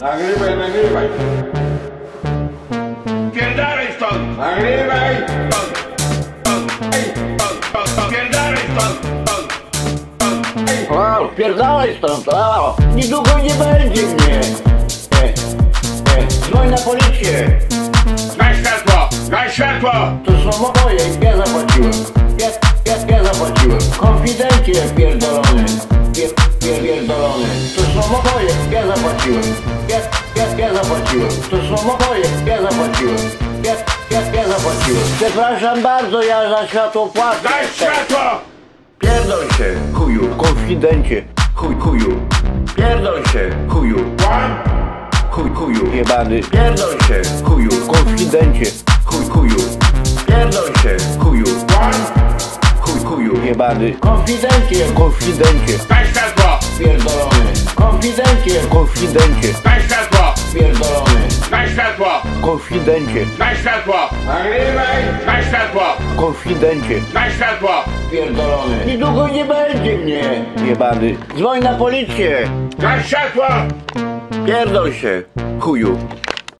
Nagrywaj, nagrywaj. Pierdalaj stąd! Nagrywaj. Stąd! Stąd! Pierdalaj stąd! O, niedługo nie będzie mnie. E, e, dzwoń na policję, Daj światło! Daj światło! to są moje, ja zapłaciłem. Ja, ja, ja zapłaciłem. Konfidencie pierdolony, pier, pier, pierdolony. To są moje, ja zapłaciłem. Ja, ja, ja zapłaciłem. To są moje, ja zapłaciłem. Ja, ja, ja zapłaciłem. Przepraszam bardzo, ja za światło płacę. Daj światło! Pierdol się, chuju, konfidencie, chuj, chuju. Pierdol się, chuju, chuj, chuju, jebany. Pierdol się, chuju, konfidencie, chuj, chuju. Pierdol się, chuju, chuj, chuju, jebany. Konfidencie, konfidencie, Daj światło! pierdolony. Konfidencie, konfidencie, Daj światło! pierdolony. Daj światło! Konfidencie, Daj światło! Nagrywaj. Daj światło! konfidencie, Daj światło! pierdolony. Niedługo nie będzie mnie, jebany. Dzwoń na policję. Daj światło! Pierdol się, chuju.